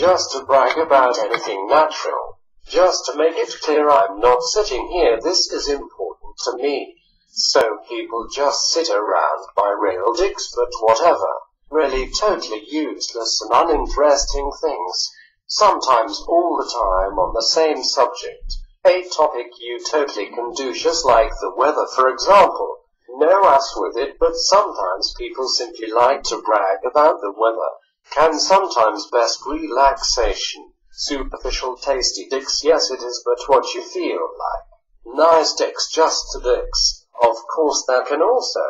just to brag about anything natural. Just to make it clear I'm not sitting here, this is important to me. So people just sit around by rail dicks, but whatever. Really totally useless and uninteresting things. Sometimes all the time on the same subject. A topic you totally can do just like the weather for example. No ass with it, but sometimes people simply like to brag about the weather. Can sometimes best relaxation. Superficial tasty dicks, yes it is, but what you feel like. Nice dicks, just dicks. Of course there can also